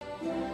Come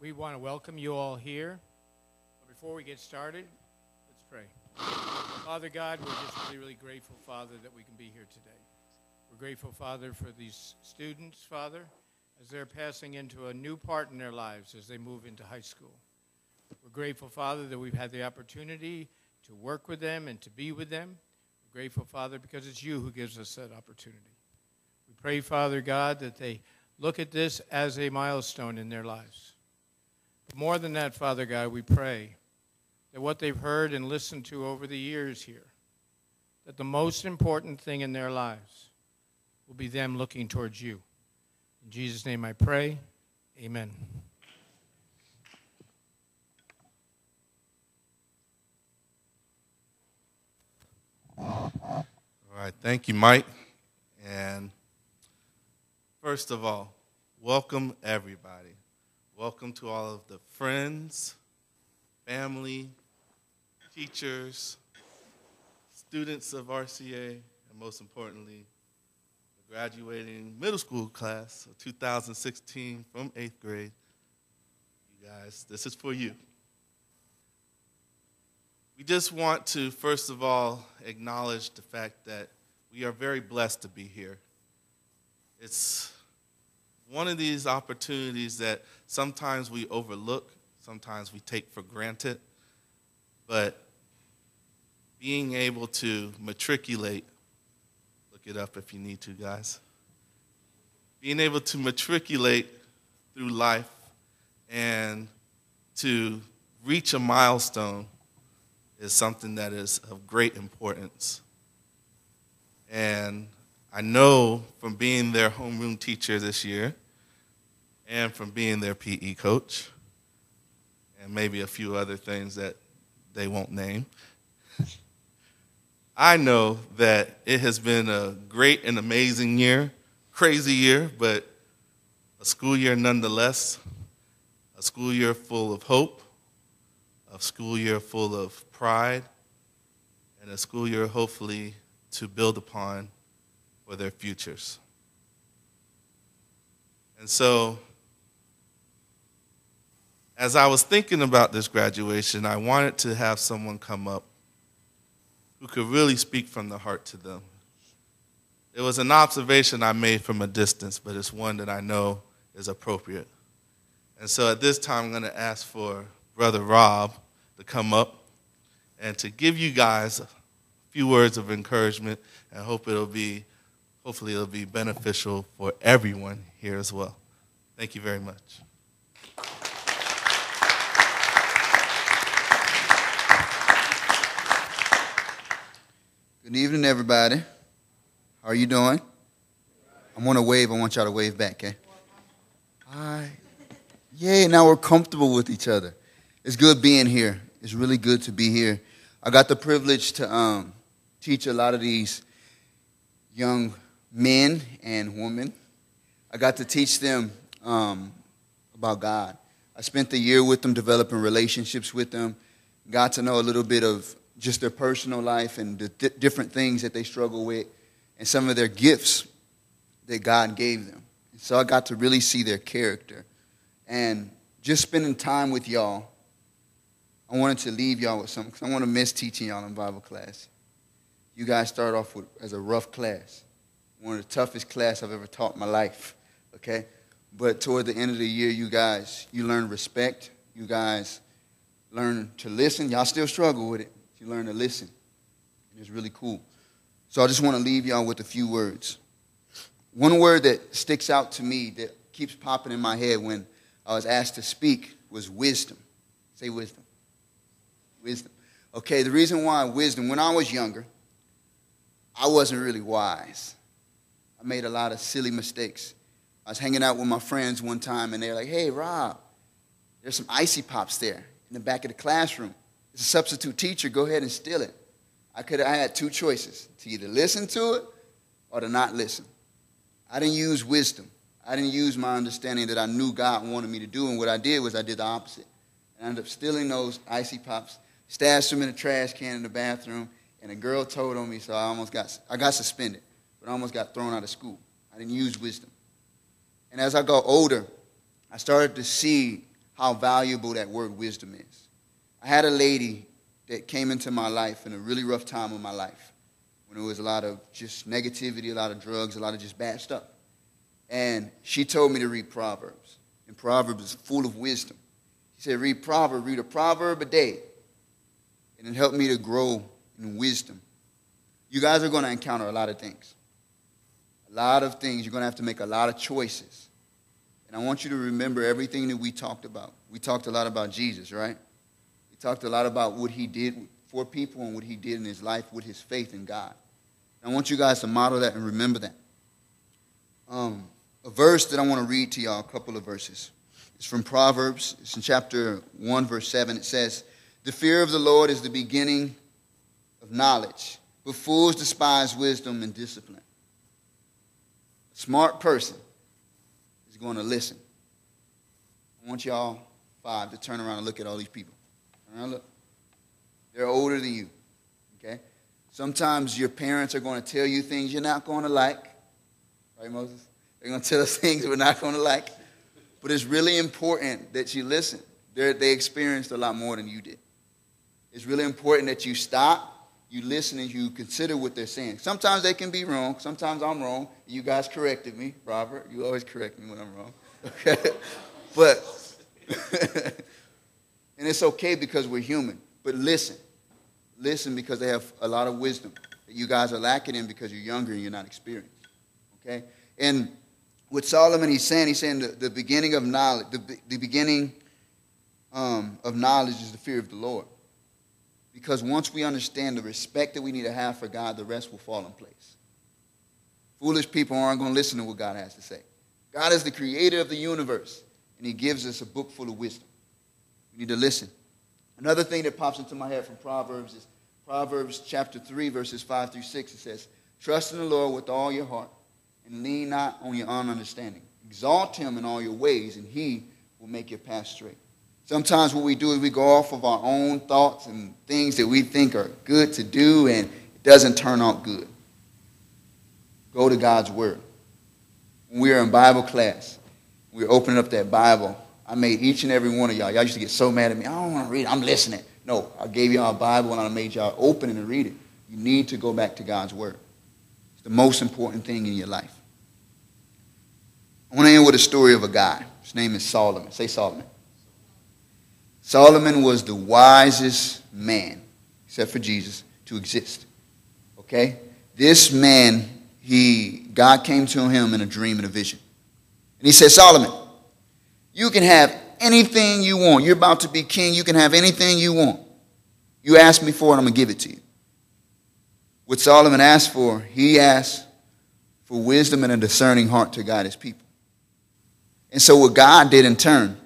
We want to welcome you all here. But before we get started, let's pray. Father God, we're just really, really grateful, Father, that we can be here today. We're grateful, Father, for these students, Father, as they're passing into a new part in their lives as they move into high school. We're grateful, Father, that we've had the opportunity to work with them and to be with them. We're grateful, Father, because it's you who gives us that opportunity. We pray, Father God, that they look at this as a milestone in their lives. But more than that, Father God, we pray that what they've heard and listened to over the years here, that the most important thing in their lives will be them looking towards you. In Jesus' name I pray. Amen. Thank you, Mike. And first of all, welcome everybody. Welcome to all of the friends, family, teachers, students of RCA, and most importantly, the graduating middle school class of 2016 from eighth grade. You guys, this is for you. We just want to, first of all, acknowledge the fact that we are very blessed to be here. It's one of these opportunities that sometimes we overlook, sometimes we take for granted, but being able to matriculate, look it up if you need to, guys. Being able to matriculate through life and to reach a milestone is something that is of great importance. And I know from being their homeroom teacher this year and from being their PE coach, and maybe a few other things that they won't name, I know that it has been a great and amazing year, crazy year, but a school year nonetheless, a school year full of hope, a school year full of pride, and a school year hopefully to build upon for their futures. And so, as I was thinking about this graduation, I wanted to have someone come up who could really speak from the heart to them. It was an observation I made from a distance, but it's one that I know is appropriate. And so at this time, I'm going to ask for Brother Rob to come up and to give you guys few words of encouragement and hope it'll be hopefully it'll be beneficial for everyone here as well. Thank you very much. Good evening, everybody. How are you doing? I'm gonna wave. I want y'all to wave back, okay? All right. Yay, now we're comfortable with each other. It's good being here. It's really good to be here. I got the privilege to um, teach a lot of these young men and women. I got to teach them um, about God. I spent the year with them, developing relationships with them, got to know a little bit of just their personal life and the di- different things that they struggle with and some of their gifts that God gave them. So I got to really see their character. And just spending time with y'all I wanted to leave y'all with something because I want to miss teaching y'all in Bible class. You guys start off with, as a rough class, one of the toughest class I've ever taught in my life, okay? But toward the end of the year, you guys, you learn respect. You guys learn to listen. Y'all still struggle with it. You learn to listen. And it's really cool. So I just want to leave y'all with a few words. One word that sticks out to me that keeps popping in my head when I was asked to speak was wisdom. Say wisdom. Wisdom. Okay, the reason why wisdom, when I was younger, I wasn't really wise. I made a lot of silly mistakes. I was hanging out with my friends one time and they were like, hey, Rob, there's some icy pops there in the back of the classroom. It's a substitute teacher. Go ahead and steal it. I could I had two choices to either listen to it or to not listen. I didn't use wisdom. I didn't use my understanding that I knew God wanted me to do, and what I did was I did the opposite. And I ended up stealing those icy pops, stashed them in a trash can in the bathroom, and a girl told on me, so I almost got I got suspended, but I almost got thrown out of school. I didn't use wisdom. And as I got older, I started to see how valuable that word wisdom is. I had a lady that came into my life in a really rough time of my life when there was a lot of just negativity, a lot of drugs, a lot of just bad stuff. And she told me to read Proverbs. And Proverbs is full of wisdom. She said, read Proverbs, read a proverb a day. And it helped me to grow in wisdom. You guys are going to encounter a lot of things. A lot of things. You're going to have to make a lot of choices. And I want you to remember everything that we talked about. We talked a lot about Jesus, right? We talked a lot about what he did for people and what he did in his life with his faith in God. And I want you guys to model that and remember that. Um, a verse that I want to read to y'all, a couple of verses. It's from Proverbs. It's in chapter 1, verse 7. It says, The fear of the Lord is the beginning of knowledge, but fools despise wisdom and discipline. A smart person is going to listen. I want y'all five to turn around and look at all these people. Turn around, look. They're older than you. Okay? Sometimes your parents are going to tell you things you're not going to like. Right, Moses? They're going to tell us things we're not going to like. But it's really important that you listen. They're, they experienced a lot more than you did. It's really important that you stop, you listen, and you consider what they're saying. Sometimes they can be wrong. Sometimes I'm wrong. You guys corrected me, Robert. You always correct me when I'm wrong. Okay? but, and it's okay because we're human. But listen. Listen because they have a lot of wisdom that you guys are lacking in because you're younger and you're not experienced. Okay? And what Solomon he's saying, he's saying the, the beginning of knowledge, the, the beginning um, of knowledge is the fear of the Lord. Because once we understand the respect that we need to have for God, the rest will fall in place. Foolish people aren't going to listen to what God has to say. God is the creator of the universe, and he gives us a book full of wisdom. We need to listen. Another thing that pops into my head from Proverbs is Proverbs chapter 3, verses 5 through 6. It says, Trust in the Lord with all your heart and lean not on your own understanding. Exalt him in all your ways, and he will make your path straight. Sometimes what we do is we go off of our own thoughts and things that we think are good to do, and it doesn't turn out good. Go to God's Word. When we were in Bible class, we were opening up that Bible. I made each and every one of y'all. Y'all used to get so mad at me. I don't want to read it. I'm listening. No, I gave y'all a Bible and I made y'all open it and read it. You need to go back to God's Word. It's the most important thing in your life. I want to end with a story of a guy. His name is Solomon. Say Solomon. Solomon was the wisest man, except for Jesus, to exist. Okay? This man, he God came to him in a dream and a vision. And he said, Solomon, you can have anything you want. You're about to be king. You can have anything you want. You ask me for it, I'm going to give it to you. What Solomon asked for, he asked for wisdom and a discerning heart to guide his people. And so, what God did in turn,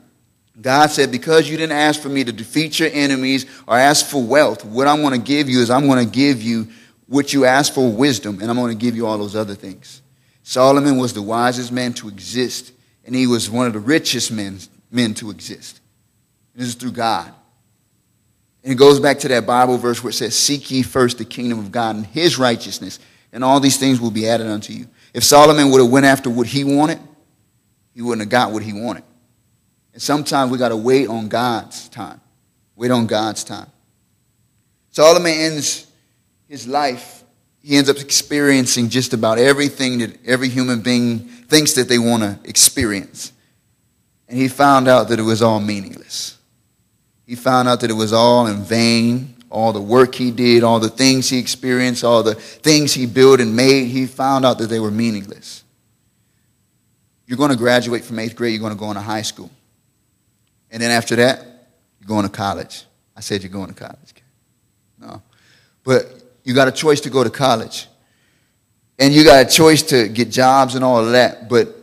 God said, Because you didn't ask for me to defeat your enemies or ask for wealth, what I'm going to give you is I'm going to give you what you asked for wisdom, and I'm going to give you all those other things. Solomon was the wisest man to exist, and he was one of the richest men, men to exist. This is through God. And it goes back to that Bible verse where it says, Seek ye first the kingdom of God and his righteousness, and all these things will be added unto you. If Solomon would have went after what he wanted, he wouldn't have got what he wanted. And sometimes we got to wait on God's time. Wait on God's time. Solomon ends his life, he ends up experiencing just about everything that every human being thinks that they want to experience. And he found out that it was all meaningless. He found out that it was all in vain. All the work he did, all the things he experienced, all the things he built and made, he found out that they were meaningless. You're going to graduate from eighth grade, you're going to go into high school. And then after that, you're going to college. I said you're going to college. No. But you got a choice to go to college. And you got a choice to get jobs and all of that. But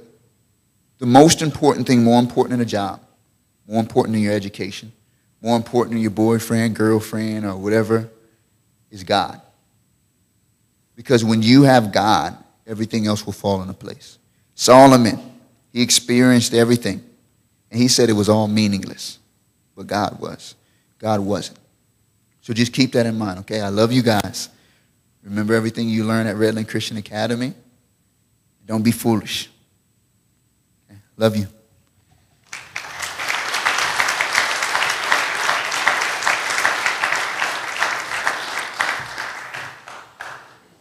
the most important thing, more important than a job, more important than your education, more important than your boyfriend, girlfriend, or whatever, is God. Because when you have God, everything else will fall into place. Solomon, he experienced everything. And he said it was all meaningless. But God was. God wasn't. So just keep that in mind, okay? I love you guys. Remember everything you learned at Redland Christian Academy? Don't be foolish. Okay? Love you.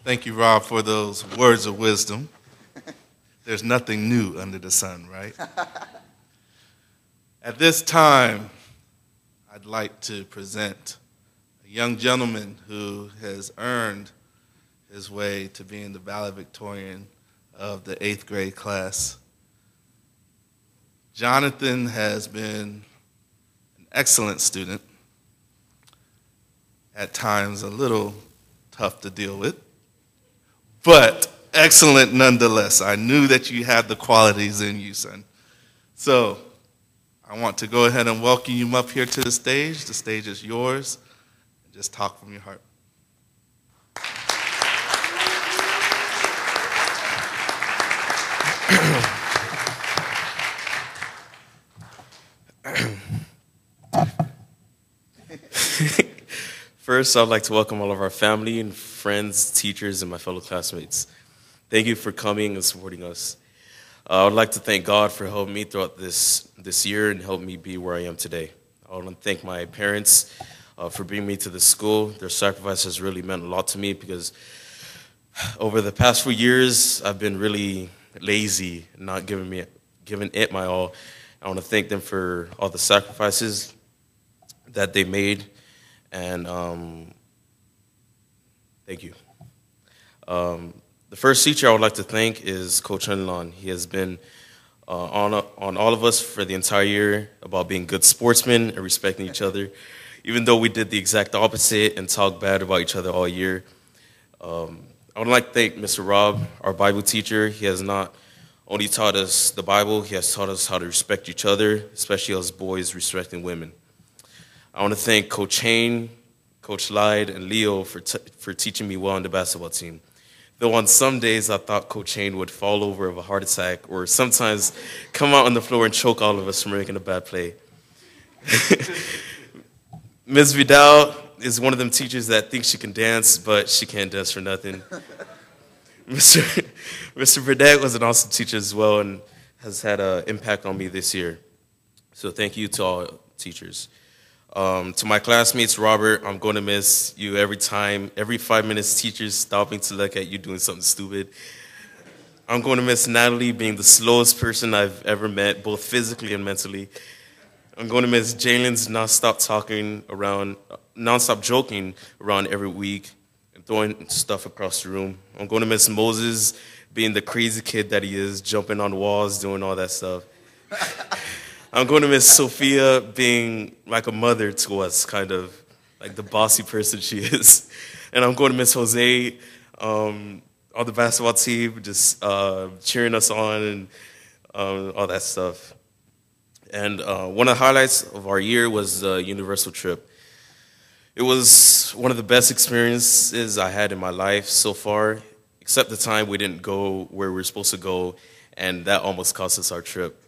Thank you, Rob, for those words of wisdom. There's nothing new under the sun, right? At this time, I'd like to present a young gentleman who has earned his way to being the valedictorian of the eighth grade class. Jonathan has been an excellent student, at times a little tough to deal with, but excellent nonetheless. I knew that you had the qualities in you, son. So I want to go ahead and welcome you up here to the stage. The stage is yours. Just talk from your heart. First, I'd like to welcome all of our family and friends, teachers, and my fellow classmates. Thank you for coming and supporting us. Uh, I would like to thank God for helping me throughout this, this year and helping me be where I am today. I want to thank my parents uh, for bringing me to the school. Their sacrifice has really meant a lot to me because over the past few years, I've been really lazy, not giving, me, giving it my all. I want to thank them for all the sacrifices that they made, and um, thank you. Um, the first teacher I would like to thank is Coach Hunlon. He has been uh, on, on all of us for the entire year about being good sportsmen and respecting each other, even though we did the exact opposite and talked bad about each other all year. Um, I would like to thank Mr. Rob, our Bible teacher. He has not only taught us the Bible, he has taught us how to respect each other, especially as boys respecting women. I want to thank Coach Hain, Coach Lyde, and Leo for, for teaching me well on the basketball team. Though on some days I thought Coach Hain would fall over of a heart attack or sometimes come out on the floor and choke all of us for making a bad play. Ms. Vidal is one of them teachers that thinks she can dance, but she can't dance for nothing. Mr. Mr. Burdett was an awesome teacher as well and has had an impact on me this year. So thank you to all teachers. Um, to my classmates, Robert, I'm going to miss you every time. Every five minutes, teachers stopping to look at you doing something stupid. I'm going to miss Natalie being the slowest person I've ever met, both physically and mentally. I'm going to miss Jalen's non-stop talking around, non-stop joking around every week and throwing stuff across the room. I'm going to miss Moses being the crazy kid that he is, jumping on walls, doing all that stuff. I'm going to miss Sophia being like a mother to us, kind of like the bossy person she is. And I'm going to miss Jose um, the basketball team, just uh, cheering us on and um, all that stuff. And uh, one of the highlights of our year was the Universal trip. It was one of the best experiences I had in my life so far, except the time we didn't go where we were supposed to go, and that almost cost us our trip.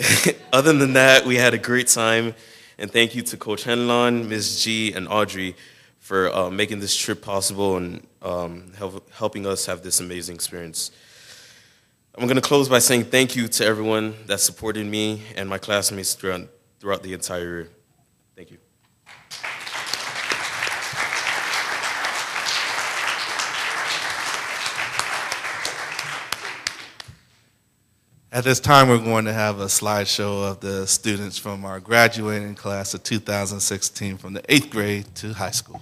Other than that, we had a great time, and thank you to Coach Henlon, Ms. G, and Audrey for uh, making this trip possible and um, help, helping us have this amazing experience. I'm going to close by saying thank you to everyone that supported me and my classmates throughout, throughout the entire year. Thank you. At this time, we're going to have a slideshow of the students from our graduating class of 2016 from the eighth grade to high school.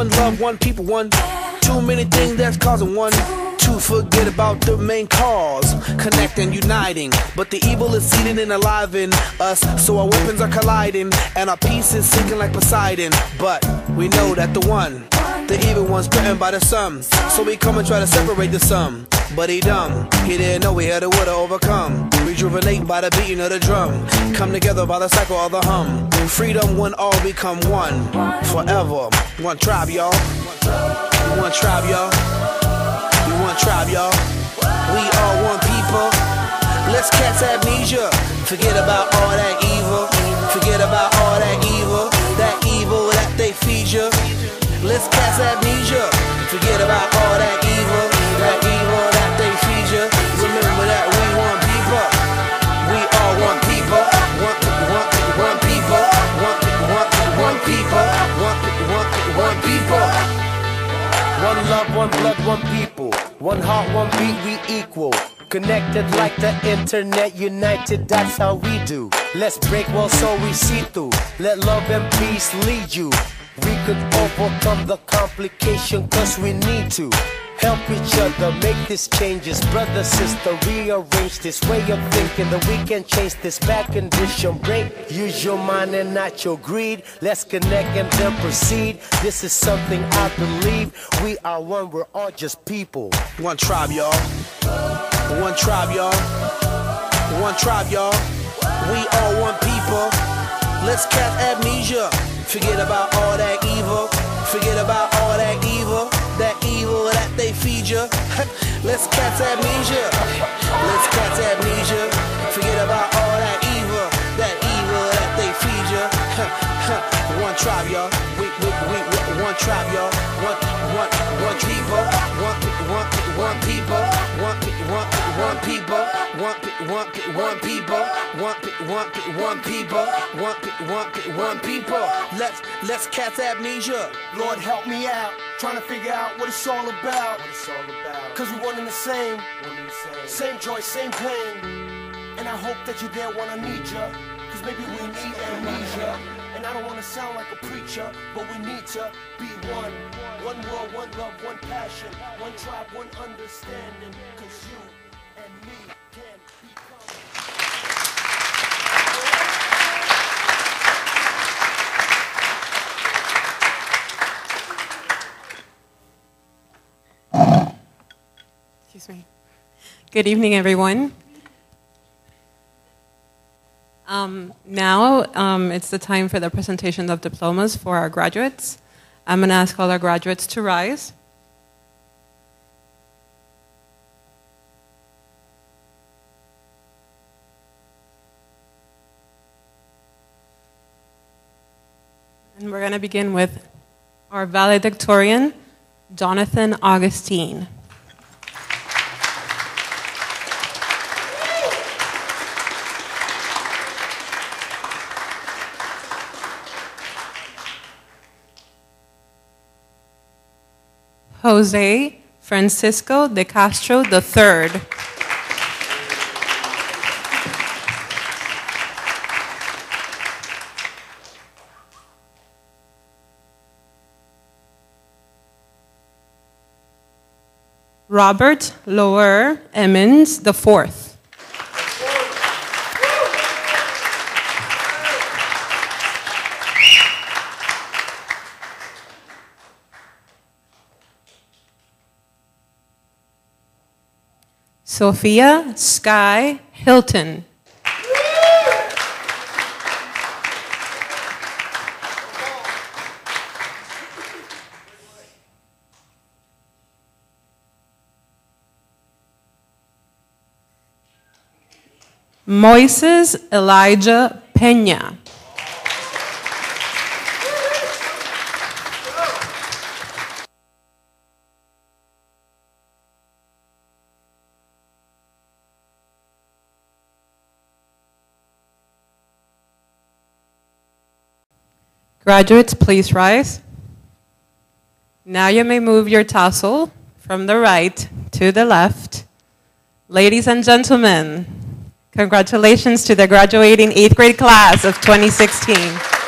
One love, one people, one. Too many things that's causing one to forget about the main cause, connecting, uniting. But the evil is seated and alive in us, so our weapons are colliding, and our peace is sinking like Poseidon. But we know that the one, the evil one's threatened by the sun, so we come and try to separate the sum. But he dumb, he didn't know we had a will to overcome. Rejuvenate by the beating of the drum, come together by the cycle of the hum. Freedom when all become one, forever. One tribe, y'all. One tribe, y'all. We one tribe, y'all. We all one people. Let's catch amnesia. Forget about all that Connected like the internet, united, that's how we do. Let's break walls so we see through. Let love and peace lead you. We could overcome the complication cause we need to. Help each other make these changes. Brother, sister, rearrange this way of thinking that we can change this bad condition. Break, use your mind and not your greed. Let's connect and then proceed. This is something I believe. We are one, we're all just people. One tribe, y'all. One tribe, y'all. One tribe, y'all. We all one people. Let's cast amnesia. Forget about all that evil. Forget about all that evil. That evil that they feed you. Let's cast amnesia. Let's cast amnesia. Forget about all that evil. That evil that they feed you. One tribe, y'all. We, we, we, we one tribe, y'all. One, one, one people. People. One, one, one people. One, one, one people. One, one, one people. Let's let's cast amnesia. Lord, help me out. Trying to figure out what it's all about. What it's all about. Cause we one and the same. One and the same. Same joy, same pain. And I hope that you're there when I need ya. Cause maybe we need amnesia. And I don't wanna sound like a preacher, but we need to be one. One world, one love, one passion. One tribe, one understanding. Cause you Good evening, everyone. Um, now um, it's the time for the presentation of diplomas for our graduates. I'm going to ask all our graduates to rise. And we're going to begin with our valedictorian, Jonathan Augustine. Jose Francisco de Castro III. Robert Lower Emmons IV. Sophia Sky Hilton. Moises Elijah Pena. Graduates, please rise. Now you may move your tassel from the right to the left. Ladies and gentlemen, congratulations to the graduating eighth grade class of 2016.